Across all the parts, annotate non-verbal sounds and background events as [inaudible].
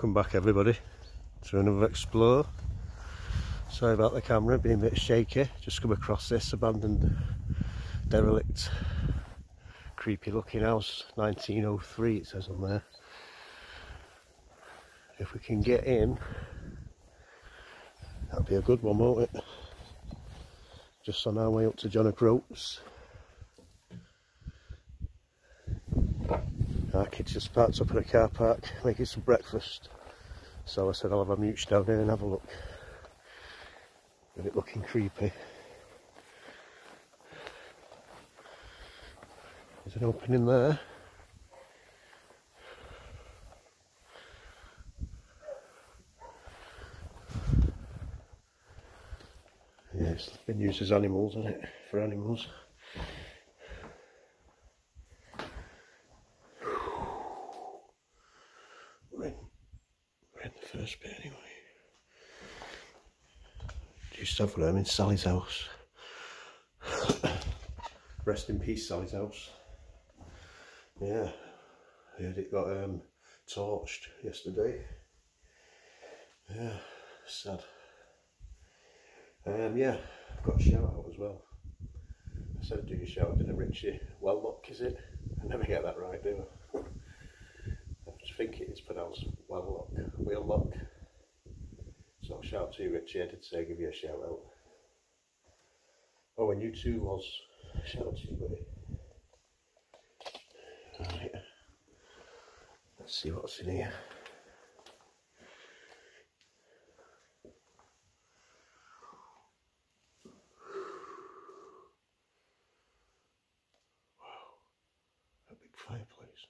Welcome back everybody to another explore. Sorry about the camera being a bit shaky. Just come across this abandoned derelict creepy looking house 1903 it says on there. If we can get in that'd be a good one won't it? Just on our way up to John O'Groats. Kids just parked up in a car park [laughs] making some breakfast. So I said I'll have a mooch down here and have a look. With it looking creepy. There's an opening there. Yeah, it's been used as animals, hasn't it? For animals. We're in, we're in the first bit anyway. Used to have them in Sally's house. [coughs] Rest in peace, Sally's house. Yeah, I heard it got um, torched yesterday. Yeah, sad. Um, yeah, I've got a shout out as well. I said do your shout out the Richie Wellock, is it? I never get that right, do I? Think it is pronounced Wellock, Wheellock. So shout out to you, Richie. I did say give you a shout out. Oh, and you too was. Shout out to you, buddy. Let's see what's in here. Wow, a big fireplace.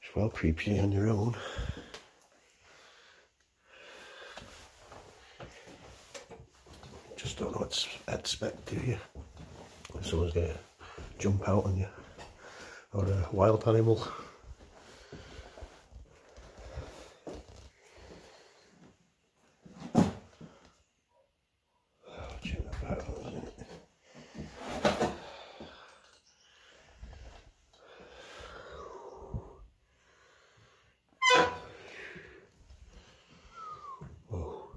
It's well creepy on your own. Just don't know what to expect, do you? Someone's going to jump out on you. Or a wild animal. Oh, check that out, isn't it? Whoa.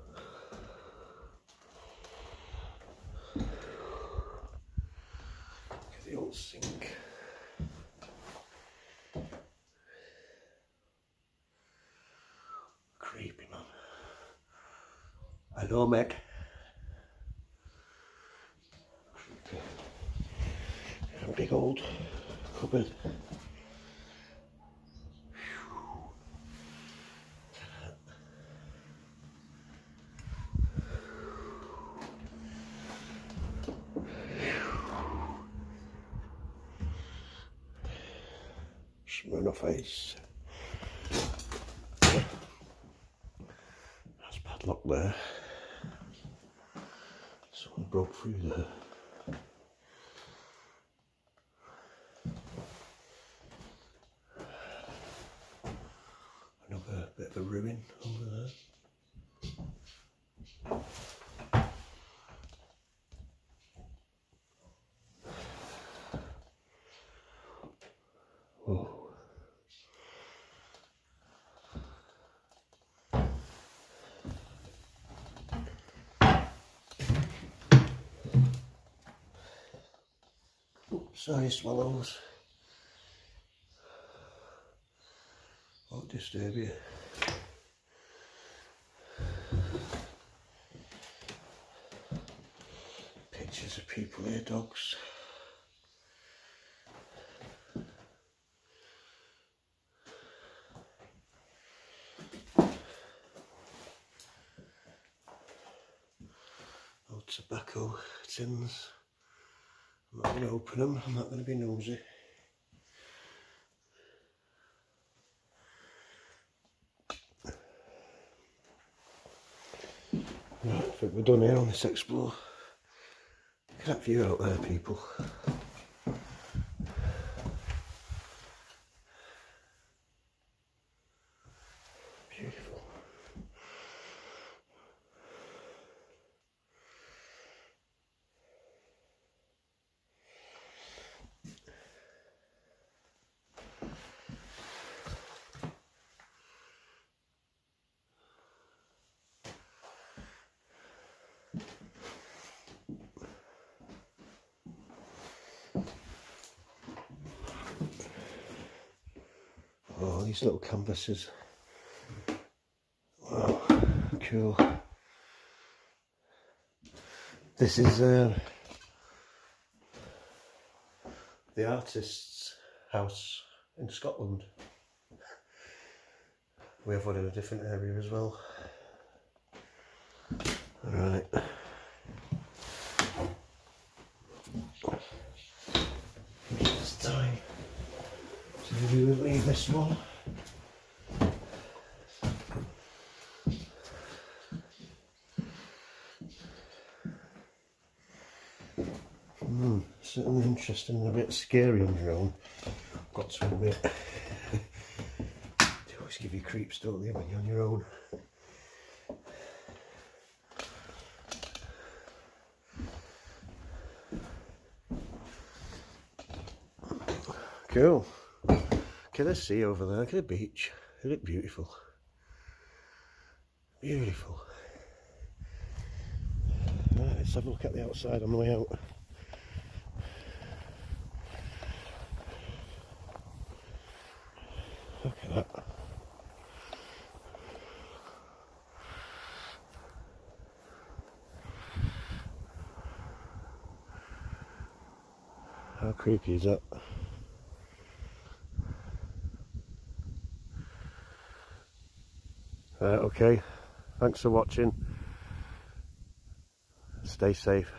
Look at the old sink. Creepy man. Hello. Creepy. A big old cupboard. Smirnoff Ice. That's padlock there. Broke through there. Another bit of a ruin over there. Whoa. Sorry, swallows. Won't disturb you. Pictures of people here, dogs. Old tobacco tins. I'm not going to open them, I'm not going to be nosy. Right, I think we're done here on this explore. Look at that view out there, people. These little canvases. Wow, cool. This is uh, the artist's house in Scotland. We have one in a different area as well. Alright. It's to leave this one. Hmm, certainly interesting and a bit scary on your own. Got to admit. [laughs] they always give you creeps, don't they, when you're on your own. Cool. Can I see over there? Look at the beach. Isn't It beautiful. Beautiful. Right, let's have a look at the outside on the way out. Look at that. How creepy is that? Uh, okay, thanks for watching. Stay safe.